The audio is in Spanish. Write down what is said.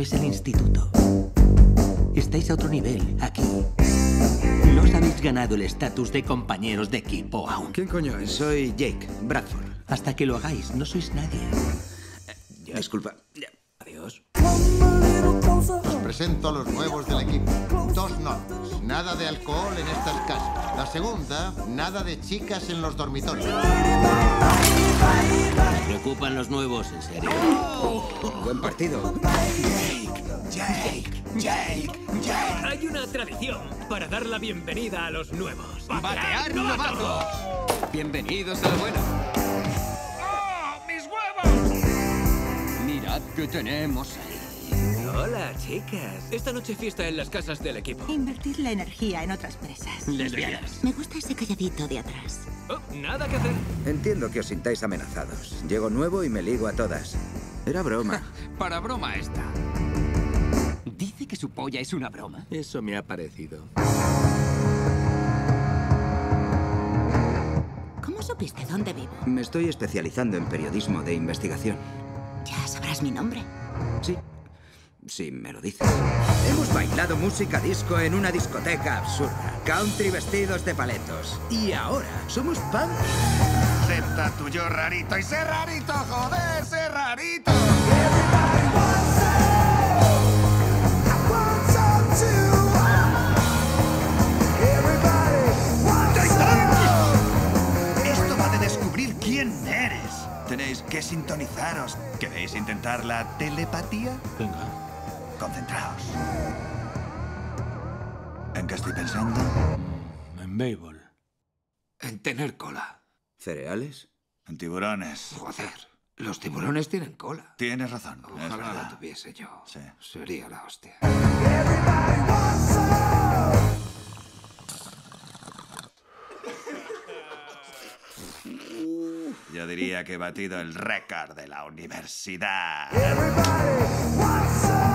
es el instituto. Estáis a otro nivel, aquí. No os habéis ganado el estatus de compañeros de equipo aún. ¿Quién coño es? Soy Jake Bradford. Hasta que lo hagáis, no sois nadie. Disculpa. Ya. Adiós. Os presento a los nuevos del equipo. Dos normas. Nada de alcohol en estas casas. La segunda, nada de chicas en los dormitorios. Preocupan los nuevos, en serio. Buen partido. Hay una tradición para dar la bienvenida a los nuevos. ¡Batear novatos! Bienvenidos a lo bueno. ¡Mis huevos! Mirad qué tenemos ahí. Hola, chicas. Esta noche fiesta en las casas del equipo. Invertir la energía en otras presas. Lesbianas. Me gusta ese calladito de atrás. Oh, nada que hacer. Entiendo que os sintáis amenazados. Llego nuevo y me ligo a todas. Era broma. Para broma esta. ¿Dice que su polla es una broma? Eso me ha parecido. ¿Cómo supiste dónde vivo? Me estoy especializando en periodismo de investigación. Ya sabrás mi nombre. Sí. Sí, me lo dices. Hemos bailado música disco en una discoteca absurda. Country vestidos de paletos. Y ahora somos punk. Acepta tu yo rarito y sé rarito, joder, sé rarito. Esto va de descubrir quién eres. Tenéis que sintonizaros. ¿Queréis intentar la telepatía? Venga. Concentraos. ¿En qué estoy pensando? En béisbol. En tener cola. ¿Cereales? En tiburones. Joder, los tiburones tienen cola. Tienes razón. Ojalá la tuviese yo. Sí. Sería la hostia. Yo diría que he batido el récord de la universidad. Everybody wants some.